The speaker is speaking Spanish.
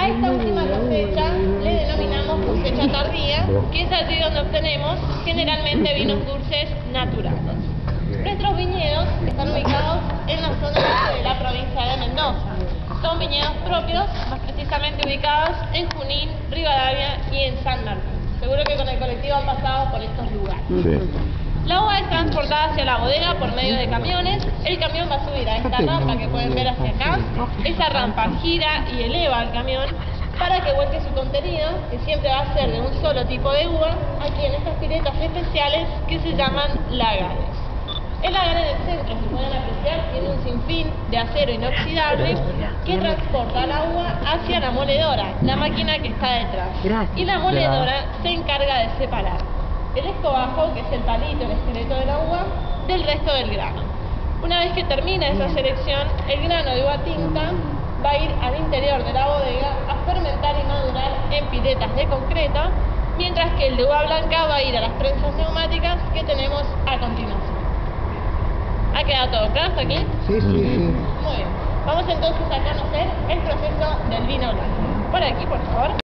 A esta última cosecha le denominamos cosecha tardía, que es allí donde obtenemos generalmente vinos dulces naturales. Nuestros viñedos están ubicados en la zona de la provincia de Mendoza. Son viñedos propios, más precisamente ubicados en Junín, Rivadavia y en San Martín. Seguro que con el colectivo han pasado por estos lugares. Sí. Transportada hacia la bodega por medio de camiones. El camión va a subir a esta rampa que pueden ver hacia acá. Esa rampa gira y eleva al camión para que vuelque su contenido, que siempre va a ser de un solo tipo de uva, aquí en estas piletas especiales que se llaman lagares. El lagar en el centro, si pueden apreciar, tiene un sinfín de acero inoxidable que transporta la uva hacia la moledora, la máquina que está detrás. Y la moledora se encarga de separar el escobajo, que es el palito, el esqueleto de la del resto del grano. Una vez que termina esa selección, el grano de uva tinta va a ir al interior de la bodega a fermentar y madurar en piletas de concreto, mientras que el de uva blanca va a ir a las prensas neumáticas que tenemos a continuación. ¿Ha quedado todo claro hasta aquí? Sí, sí, sí. Muy bien. Vamos entonces a conocer el proceso del vino blanco. Por aquí, por favor.